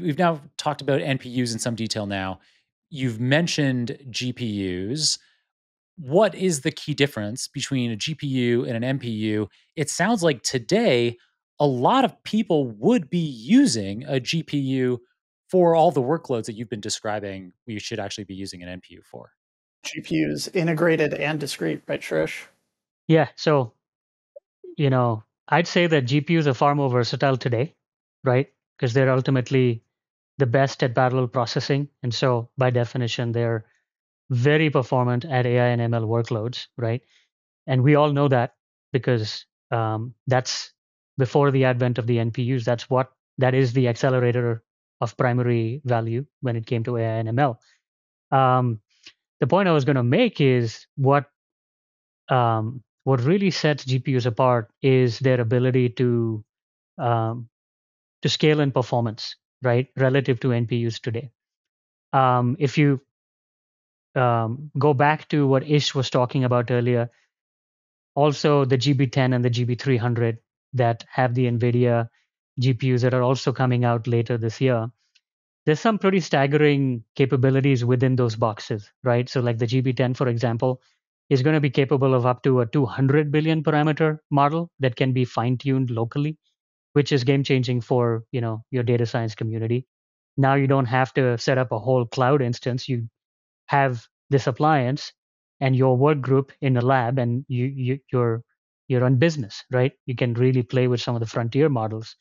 We've now talked about NPUs in some detail now. You've mentioned GPUs. What is the key difference between a GPU and an NPU? It sounds like today a lot of people would be using a GPU for all the workloads that you've been describing. We should actually be using an NPU for. GPUs integrated and discrete, right, Shirish? Yeah. So, you know, I'd say that GPUs are far more versatile today, right? Because they're ultimately the best at parallel processing. And so, by definition, they're very performant at AI and ML workloads, right? And we all know that because um, that's before the advent of the NPUs. That's what that is the accelerator of primary value when it came to AI and ML. Um, the point I was going to make is what um, what really sets GPUs apart is their ability to um, to scale in performance, right, relative to NPUs today. Um, if you um, go back to what Ish was talking about earlier, also the GB10 and the GB300 that have the NVIDIA GPUs that are also coming out later this year, there's some pretty staggering capabilities within those boxes, right? So, like the GB10, for example, is going to be capable of up to a 200 billion parameter model that can be fine tuned locally, which is game changing for you know your data science community. Now you don't have to set up a whole cloud instance. You have this appliance and your work group in a lab, and you, you you're you're on business, right? You can really play with some of the frontier models.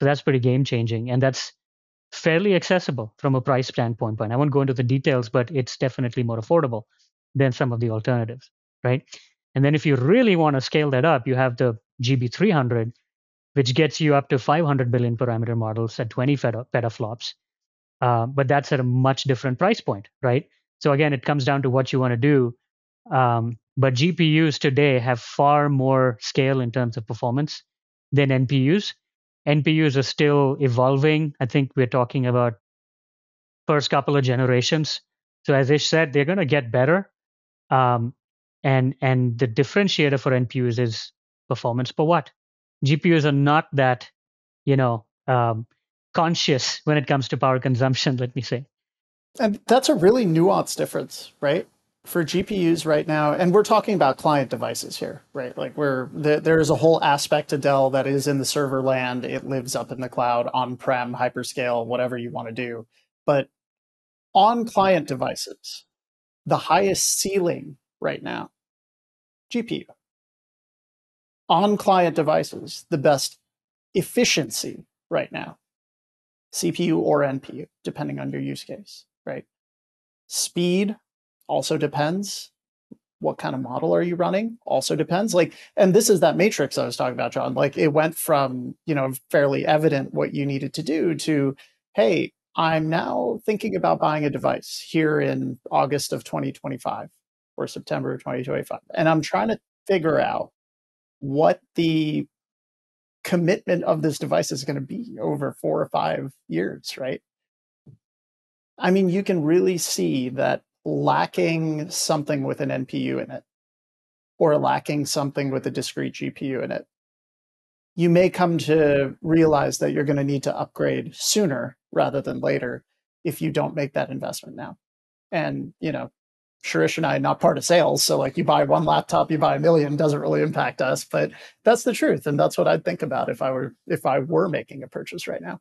So that's pretty game changing, and that's fairly accessible from a price standpoint. Point. I won't go into the details, but it's definitely more affordable than some of the alternatives, right? And then if you really want to scale that up, you have the GB300, which gets you up to 500 billion parameter models at 20 petaflops. Uh, but that's at a much different price point, right? So again, it comes down to what you want to do. Um, but GPUs today have far more scale in terms of performance than NPUs. NPUs are still evolving. I think we're talking about first couple of generations. So as Ish said, they're going to get better. Um, and and the differentiator for NPUs is performance per watt. GPUs are not that, you know, um, conscious when it comes to power consumption. Let me say. And that's a really nuanced difference, right? for GPUs right now, and we're talking about client devices here, right? Like we're the, there is a whole aspect to Dell that is in the server land. It lives up in the cloud, on-prem, hyperscale, whatever you want to do. But on client devices, the highest ceiling right now, GPU. On client devices, the best efficiency right now, CPU or NPU, depending on your use case, right? Speed also depends. What kind of model are you running? Also depends. Like and this is that matrix i was talking about Jon. Like it went from you know fairly evident what you needed to do to hey i'm now thinking about buying a device here in august of 2025 or september of 2025 and i'm trying to figure out what the commitment of this device is going to be over four or five years right i mean you can really see that lacking something with an NPU in it or lacking something with a discrete GPU in it, you may come to realize that you're going to need to upgrade sooner rather than later if you don't make that investment now. And, you know, Shirish and I not part of sales. So like you buy one laptop, you buy a million doesn't really impact us, but that's the truth. And that's what I'd think about if I were if I were making a purchase right now.